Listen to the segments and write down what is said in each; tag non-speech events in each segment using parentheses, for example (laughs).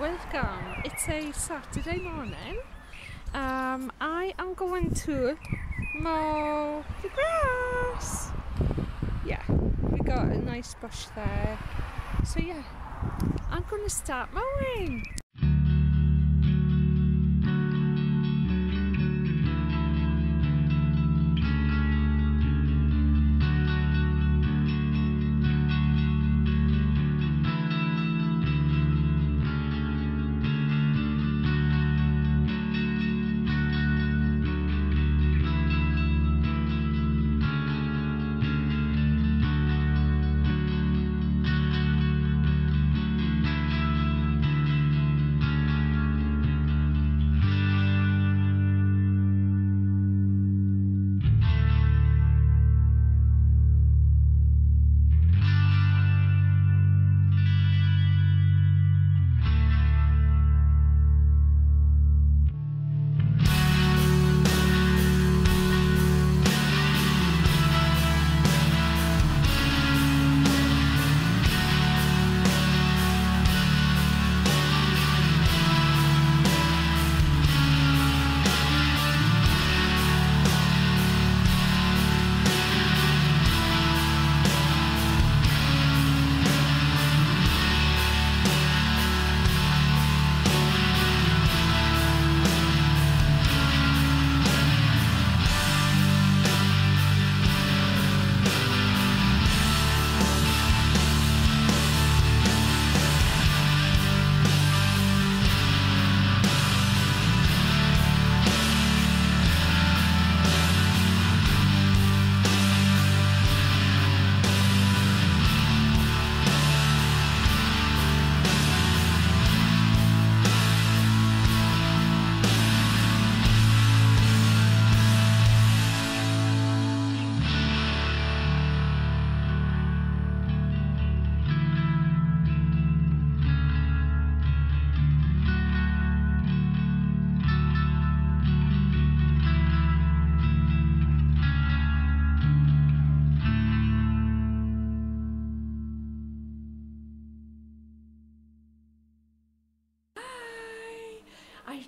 welcome. It's a Saturday morning. Um, I am going to mow the grass. Yeah, we got a nice bush there. So yeah, I'm gonna start mowing.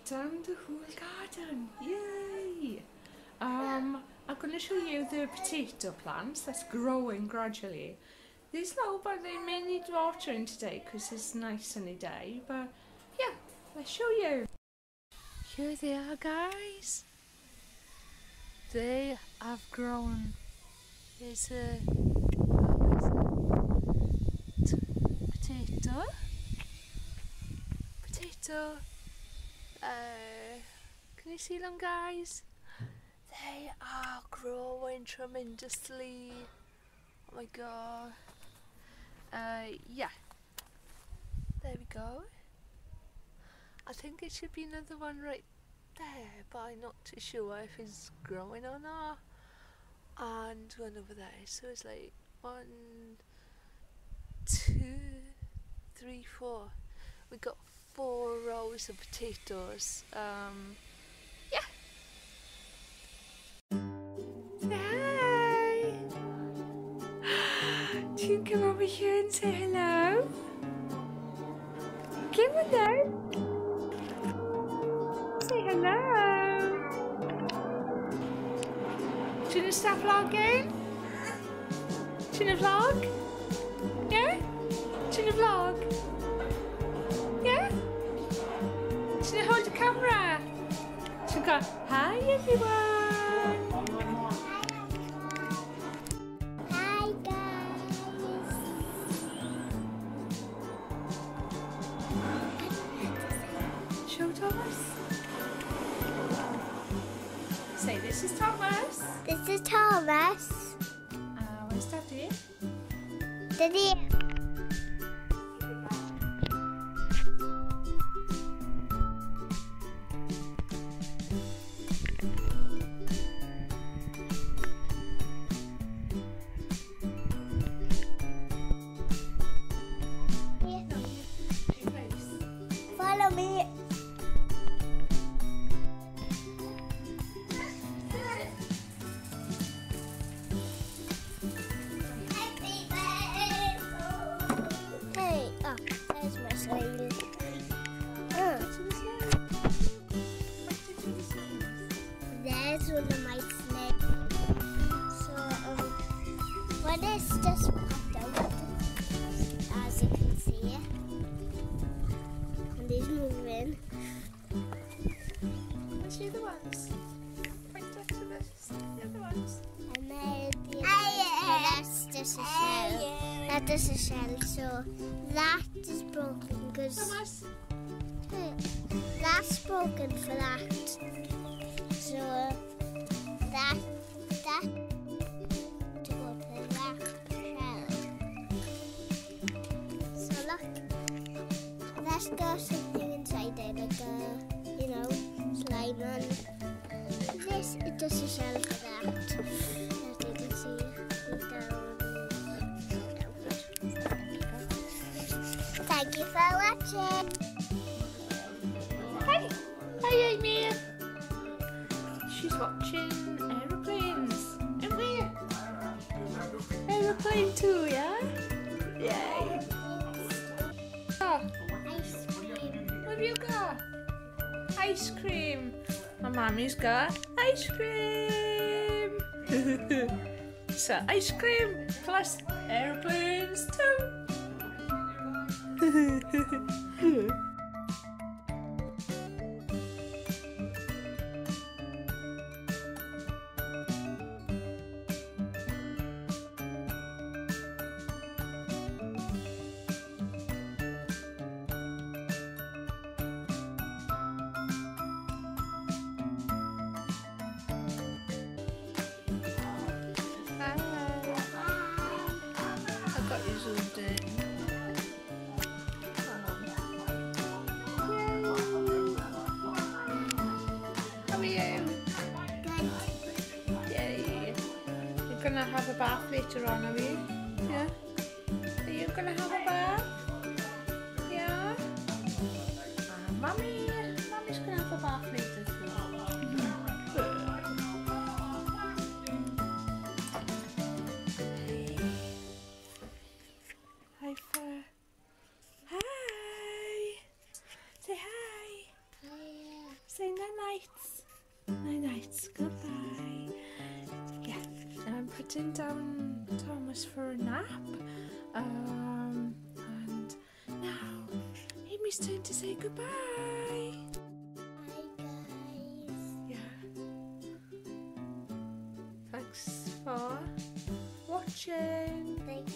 I've the whole garden. Yay! Um, I'm going to show you the potato plants that's growing gradually. These low, but they may need watering today because it's a nice sunny day. But yeah, let's show you. Here they are, guys. They have grown. There's a potato potato. Uh, can you see them, guys? They are growing tremendously. Oh my god. Uh, yeah. There we go. I think it should be another one right there, but I'm not too sure if it's growing or not. And one over there. So it's like one, two, three, four. We got four rows of potatoes. Um, yeah. Hi. (gasps) Do you come over here and say hello? Come on now. Say hello. Do you want to start vlogging? Do you want to vlog? Hi everyone? Hi guys. Show Thomas. Say, this is Thomas. This is Thomas. Uh, where's Daddy? Daddy. Is one of my. So, um, when it's just popped out, as you can see, and he's moving. Where's the other ones? Point up to this. The other ones. I made the well, that's just a shell. That is a shell, so that is broken because that's broken for that. So that's got something inside there, like a you know slime and this is just a shell for that. It's. Thank you for watching. Have you got? Ice cream. My mommy's got ice cream. (laughs) so ice cream plus aeroplanes too. (laughs) going to have a bath later on, are you? Yeah. Are you gonna have a putting down Thomas for a nap. Um, and now Aimee's time to say goodbye. Guys. Yeah. Thanks for watching. Thanks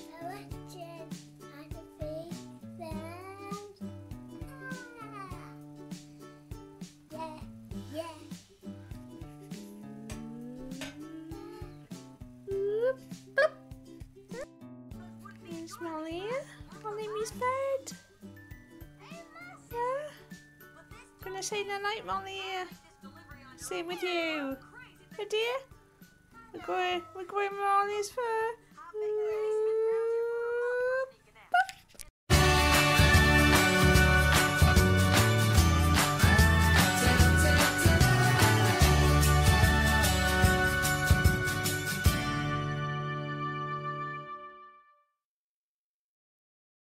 Aimee's bed. Yeah. Gonna say night, Molly. Same with you. Oh dear. We're going, we're going Molly's fur.